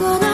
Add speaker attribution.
Speaker 1: この